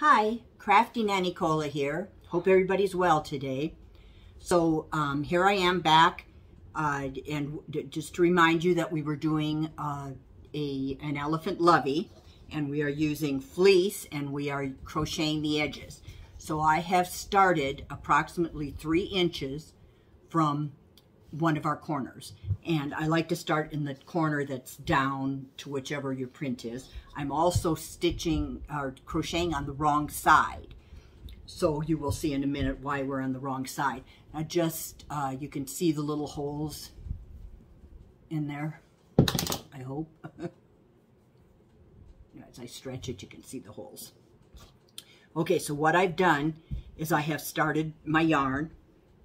Hi, Crafty Nanny Cola here. Hope everybody's well today. So um, here I am back, uh, and just to remind you that we were doing uh, a an elephant lovey, and we are using fleece, and we are crocheting the edges. So I have started approximately three inches from one of our corners. And I like to start in the corner that's down to whichever your print is. I'm also stitching or crocheting on the wrong side. So you will see in a minute why we're on the wrong side. Now just, uh, you can see the little holes in there, I hope. As I stretch it, you can see the holes. Okay, so what I've done is I have started my yarn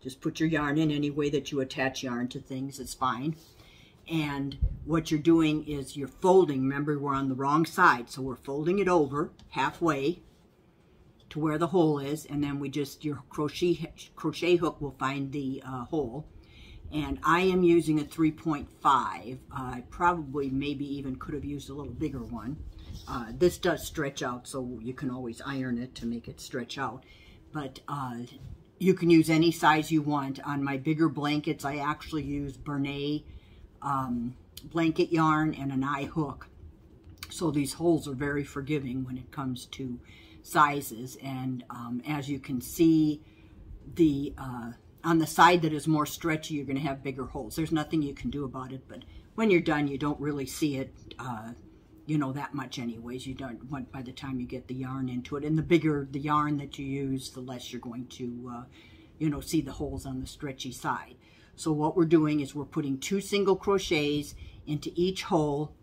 just put your yarn in any way that you attach yarn to things, it's fine. And what you're doing is you're folding. Remember, we're on the wrong side, so we're folding it over halfway to where the hole is, and then we just, your crochet, crochet hook will find the uh, hole. And I am using a 3.5. Uh, I probably maybe even could have used a little bigger one. Uh, this does stretch out, so you can always iron it to make it stretch out. But uh, you can use any size you want. On my bigger blankets, I actually use Bernat um, blanket yarn and an I hook. So these holes are very forgiving when it comes to sizes. And um, as you can see, the uh, on the side that is more stretchy, you're going to have bigger holes. There's nothing you can do about it, but when you're done, you don't really see it uh, you know, that much anyways. You don't want by the time you get the yarn into it. And the bigger the yarn that you use, the less you're going to, uh, you know, see the holes on the stretchy side. So what we're doing is we're putting two single crochets into each hole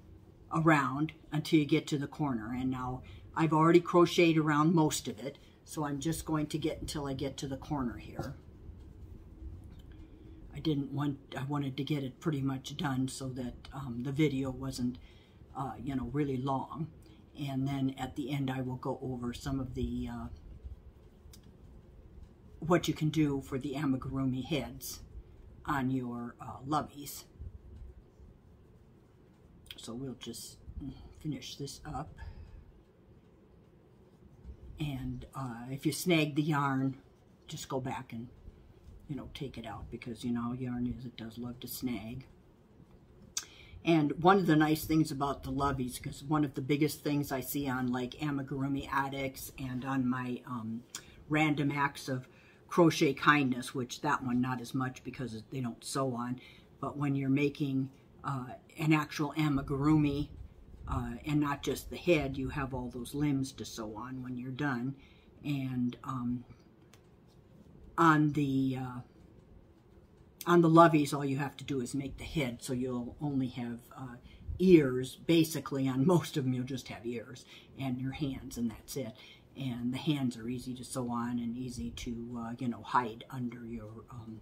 around until you get to the corner. And now I've already crocheted around most of it. So I'm just going to get until I get to the corner here. I didn't want, I wanted to get it pretty much done so that um, the video wasn't uh, you know, really long. And then at the end, I will go over some of the, uh, what you can do for the amigurumi heads on your uh, loveys. So we'll just finish this up. And uh, if you snag the yarn, just go back and, you know, take it out because, you know, yarn is, it does love to snag. And one of the nice things about the loveys, because one of the biggest things I see on like Amigurumi Addicts and on my um, random acts of crochet kindness, which that one not as much because they don't sew on, but when you're making uh, an actual amigurumi uh, and not just the head, you have all those limbs to sew on when you're done. And um, on the uh, on the loveys, all you have to do is make the head, so you'll only have uh, ears. Basically, on most of them, you'll just have ears and your hands, and that's it. And the hands are easy to sew on and easy to, uh, you know, hide under your, um,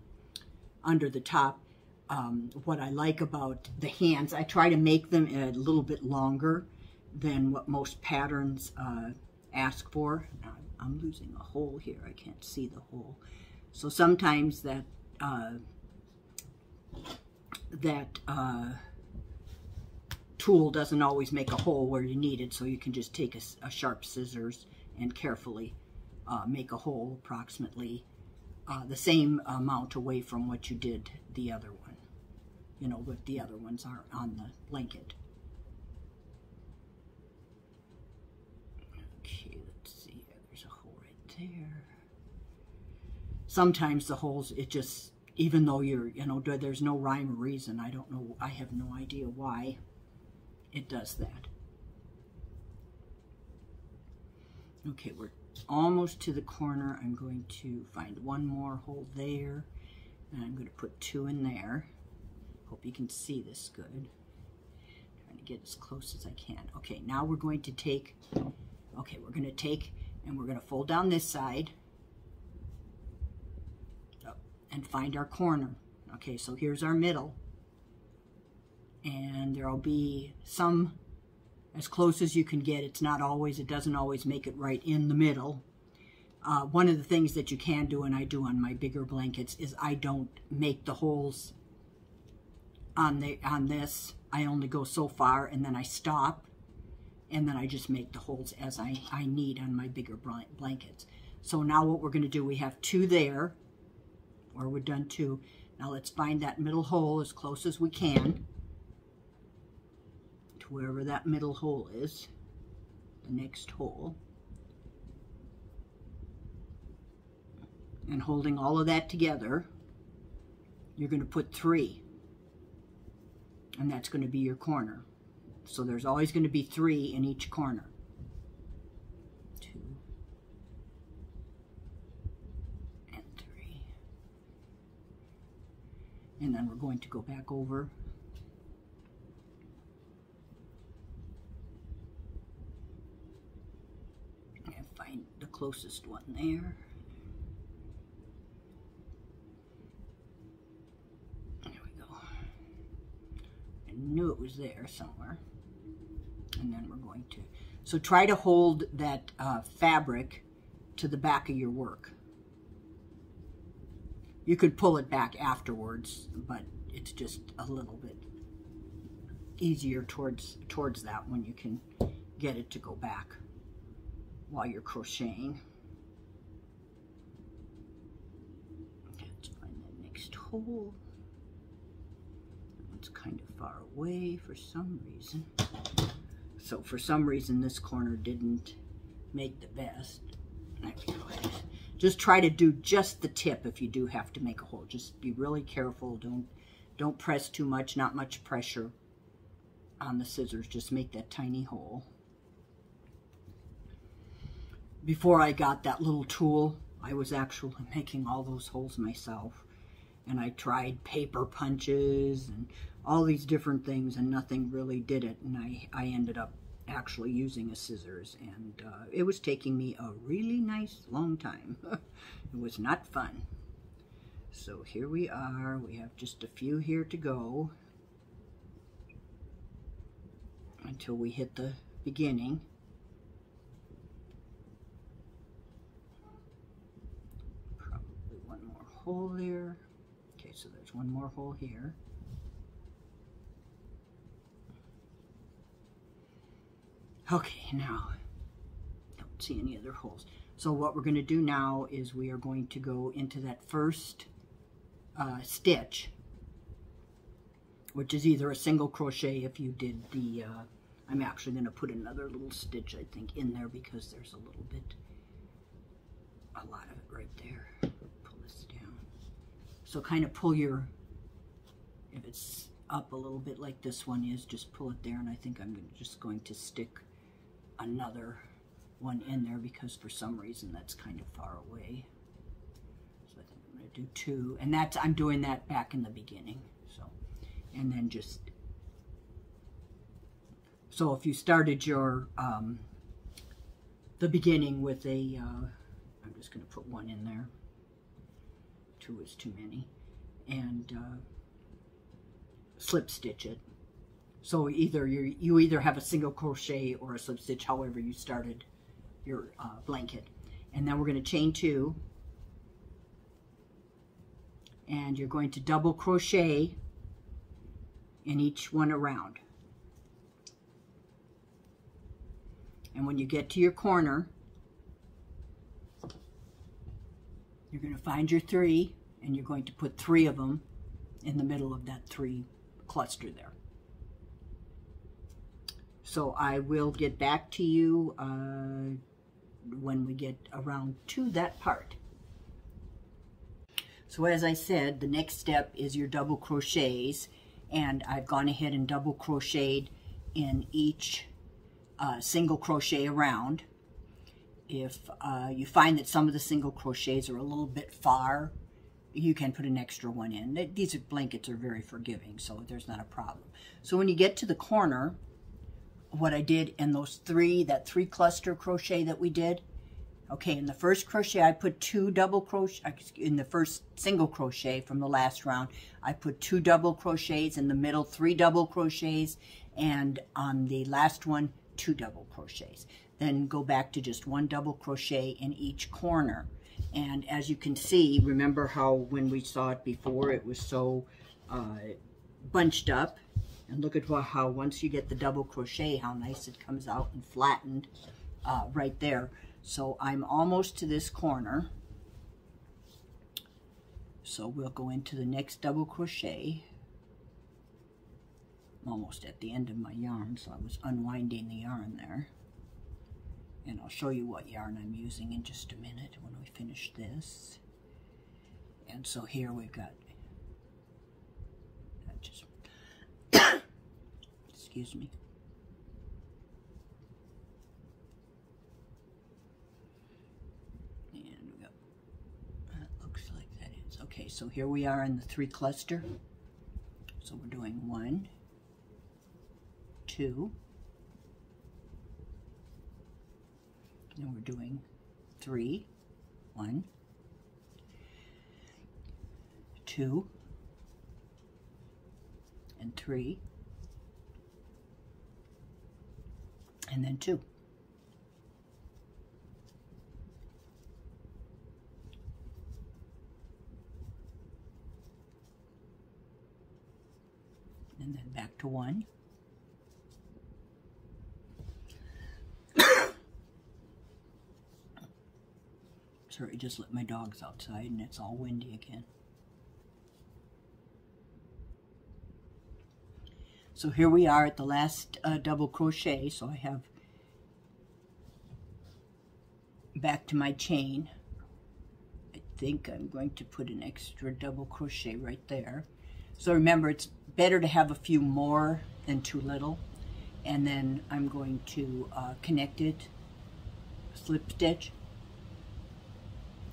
under the top. Um, what I like about the hands, I try to make them a little bit longer than what most patterns uh, ask for. I'm losing a hole here. I can't see the hole. So sometimes that uh, that uh, tool doesn't always make a hole where you need it, so you can just take a, a sharp scissors and carefully uh, make a hole approximately uh, the same amount away from what you did the other one. You know, what the other ones are on the blanket. Okay, let's see. There's a hole right there. Sometimes the holes, it just even though you're, you know, there's no rhyme or reason. I don't know, I have no idea why it does that. Okay, we're almost to the corner. I'm going to find one more hole there, and I'm going to put two in there. Hope you can see this good. Trying to get as close as I can. Okay, now we're going to take, okay, we're going to take, and we're going to fold down this side, and find our corner. Okay, so here's our middle. And there'll be some as close as you can get. It's not always, it doesn't always make it right in the middle. Uh, one of the things that you can do, and I do on my bigger blankets, is I don't make the holes on the on this. I only go so far, and then I stop, and then I just make the holes as I, I need on my bigger blankets. So now what we're going to do, we have two there, or we're done two. Now let's find that middle hole as close as we can to wherever that middle hole is, the next hole. And holding all of that together, you're going to put three. And that's going to be your corner. So there's always going to be three in each corner. Two and three. And then we're going to go back over and find the closest one there. There we go. I knew it was there somewhere. And then we're going to, so try to hold that uh, fabric to the back of your work. You could pull it back afterwards, but it's just a little bit easier towards towards that when you can get it to go back while you're crocheting. Let's find that next hole It's kind of far away for some reason. So for some reason this corner didn't make the best. Just try to do just the tip if you do have to make a hole. Just be really careful. Don't don't press too much, not much pressure on the scissors. Just make that tiny hole. Before I got that little tool, I was actually making all those holes myself. And I tried paper punches and all these different things and nothing really did it. And I, I ended up actually using a scissors and uh, it was taking me a really nice long time. it was not fun. So here we are. We have just a few here to go until we hit the beginning. Probably one more hole there. Okay, so there's one more hole here. Okay, now, don't see any other holes. So what we're going to do now is we are going to go into that first uh, stitch, which is either a single crochet if you did the, uh, I'm actually going to put another little stitch, I think, in there because there's a little bit, a lot of it right there. Pull this down. So kind of pull your, if it's up a little bit like this one is, just pull it there, and I think I'm just going to stick another one in there because for some reason that's kind of far away. So I think I'm going to do two. And that's, I'm doing that back in the beginning. So, and then just, so if you started your, um, the beginning with a, uh, I'm just going to put one in there. Two is too many. And uh, slip stitch it so either you you either have a single crochet or a slip stitch, however you started your uh, blanket. And then we're going to chain two. And you're going to double crochet in each one around. And when you get to your corner, you're going to find your three, and you're going to put three of them in the middle of that three cluster there. So I will get back to you uh, when we get around to that part. So as I said, the next step is your double crochets. And I've gone ahead and double crocheted in each uh, single crochet around. If uh, you find that some of the single crochets are a little bit far, you can put an extra one in. These blankets are very forgiving, so there's not a problem. So when you get to the corner, what I did in those three, that three cluster crochet that we did. Okay, in the first crochet, I put two double crochet, in the first single crochet from the last round, I put two double crochets, in the middle, three double crochets, and on the last one, two double crochets. Then go back to just one double crochet in each corner. And as you can see, remember how when we saw it before, it was so uh, bunched up And look at how once you get the double crochet, how nice it comes out and flattened uh, right there. So I'm almost to this corner. So we'll go into the next double crochet. I'm almost at the end of my yarn, so I was unwinding the yarn there. And I'll show you what yarn I'm using in just a minute when we finish this. And so here we've got, just, excuse me. And we got, that looks like that is. Okay, so here we are in the three cluster. So we're doing one, two, and we're doing three, one, two, and three, and then two. And then back to one. Sorry, just let my dogs outside and it's all windy again. So here we are at the last uh, double crochet. So I have back to my chain. I think I'm going to put an extra double crochet right there. So remember, it's better to have a few more than too little. And then I'm going to uh, connect it, slip stitch,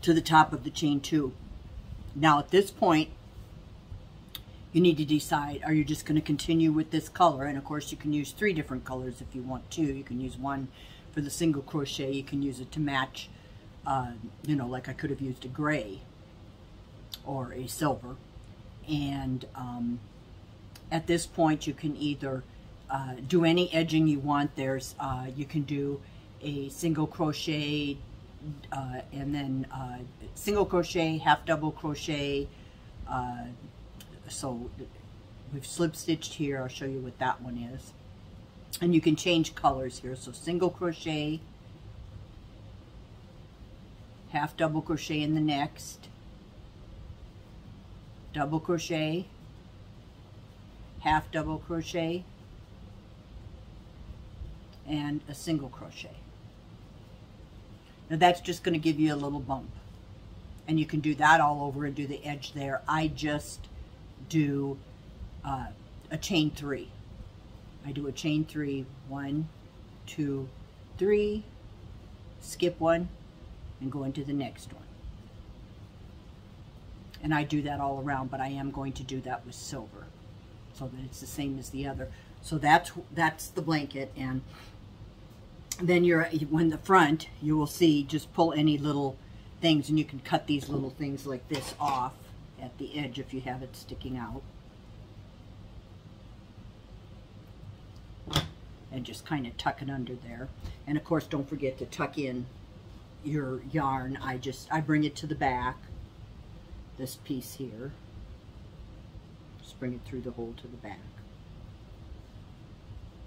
to the top of the chain two. Now at this point, you need to decide, are you just going to continue with this color? And of course you can use three different colors if you want to. You can use one for the single crochet. You can use it to match, uh, you know, like I could have used a gray or a silver. And um, at this point you can either uh, do any edging you want. There's, uh, you can do a single crochet uh, and then uh, single crochet, half double crochet. So we've slip stitched here. I'll show you what that one is. And you can change colors here. So single crochet, half double crochet in the next, double crochet, half double crochet, and a single crochet. Now that's just going to give you a little bump. And you can do that all over and do the edge there. I just do uh, a chain three. I do a chain three, one, two, three, skip one, and go into the next one. And I do that all around, but I am going to do that with silver so that it's the same as the other. So that's that's the blanket, and then you're when the front you will see just pull any little things and you can cut these little things like this off at the edge if you have it sticking out. And just kind of tuck it under there. And of course don't forget to tuck in your yarn. I just I bring it to the back this piece here. Just bring it through the hole to the back.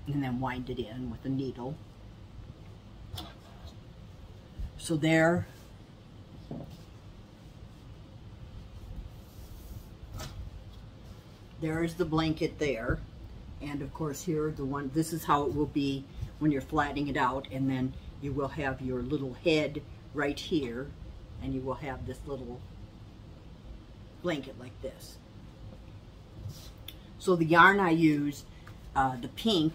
And then wind it in with a needle. So there, there is the blanket there. And of course here, the one, this is how it will be when you're flattening it out. And then you will have your little head right here. And you will have this little blanket like this. So the yarn I used, uh, the pink,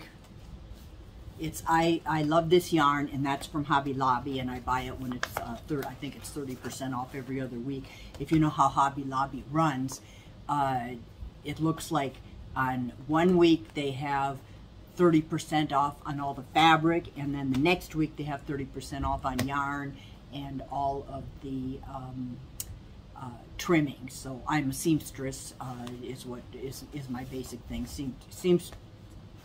it's I I love this yarn and that's from Hobby Lobby and I buy it when it's uh, third I think it's 30% off every other week if you know how Hobby Lobby runs uh, it looks like on one week they have 30% off on all the fabric and then the next week they have 30% off on yarn and all of the um, uh, trimming so I'm a seamstress uh, is what is, is my basic thing Seam, seams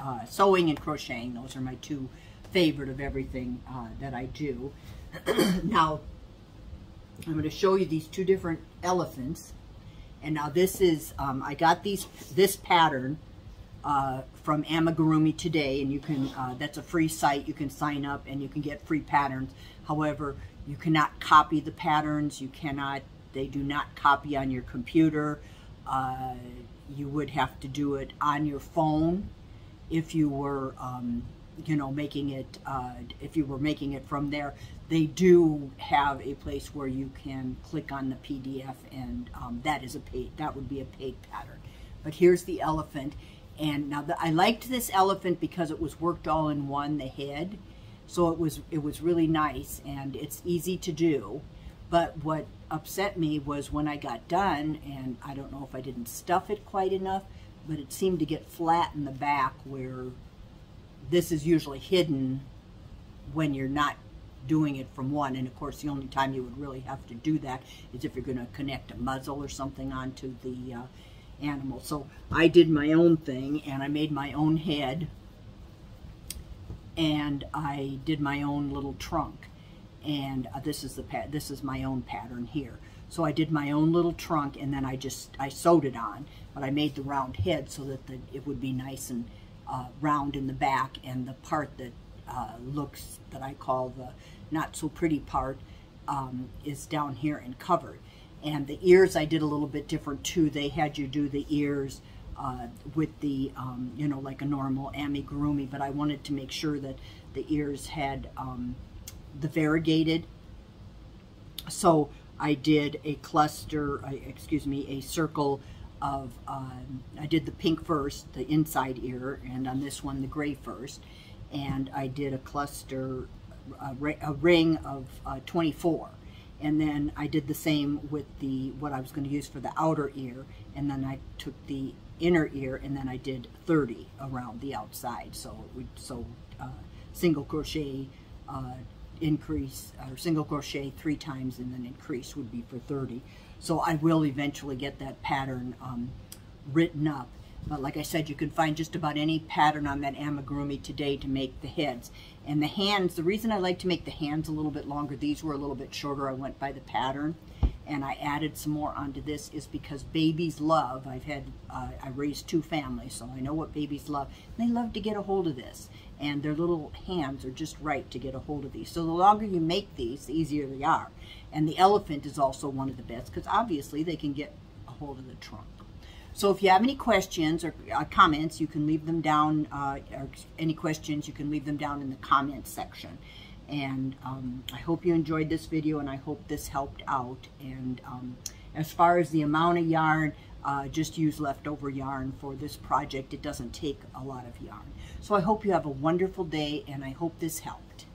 uh, sewing and crocheting. Those are my two favorite of everything uh, that I do. now, I'm going to show you these two different elephants. And now this is, um, I got these this pattern uh, from Amigurumi today, and you can, uh, that's a free site, you can sign up and you can get free patterns. However, you cannot copy the patterns, you cannot, they do not copy on your computer. Uh, you would have to do it on your phone if you were, um, you know, making it, uh, if you were making it from there. They do have a place where you can click on the PDF and um, that is a paid, that would be a paid pattern. But here's the elephant and now the, I liked this elephant because it was worked all in one, the head. So it was it was really nice and it's easy to do. But what upset me was when I got done, and I don't know if I didn't stuff it quite enough, but it seemed to get flat in the back where this is usually hidden when you're not doing it from one. And of course, the only time you would really have to do that is if you're going to connect a muzzle or something onto the uh, animal. So I did my own thing and I made my own head and I did my own little trunk. And uh, this is the pat this is my own pattern here. So I did my own little trunk and then I just I sewed it on, but I made the round head so that the, it would be nice and uh, round in the back and the part that uh, looks that I call the not so pretty part um, is down here and covered. And the ears I did a little bit different too. They had you do the ears uh, with the, um, you know, like a normal amigurumi, but I wanted to make sure that the ears had um, the variegated. So I did a cluster, uh, excuse me, a circle of, um, I did the pink first, the inside ear, and on this one the gray first. And I did a cluster, a, a ring of uh, 24 and then I did the same with the what I was going to use for the outer ear and then I took the inner ear and then I did 30 around the outside. So it would so uh, single crochet uh, increase or single crochet three times and then increase would be for 30 so I will eventually get that pattern um, written up but like I said, you can find just about any pattern on that amigurumi today to make the heads. And the hands, the reason I like to make the hands a little bit longer, these were a little bit shorter, I went by the pattern. And I added some more onto this is because babies love, I've had, uh, I raised two families, so I know what babies love. They love to get a hold of this. And their little hands are just right to get a hold of these. So the longer you make these, the easier they are. And the elephant is also one of the best because obviously they can get a hold of the trunk. So if you have any questions or uh, comments, you can leave them down, uh, or any questions, you can leave them down in the comments section. And um, I hope you enjoyed this video and I hope this helped out. And um, as far as the amount of yarn, uh, just use leftover yarn for this project. It doesn't take a lot of yarn. So I hope you have a wonderful day and I hope this helped.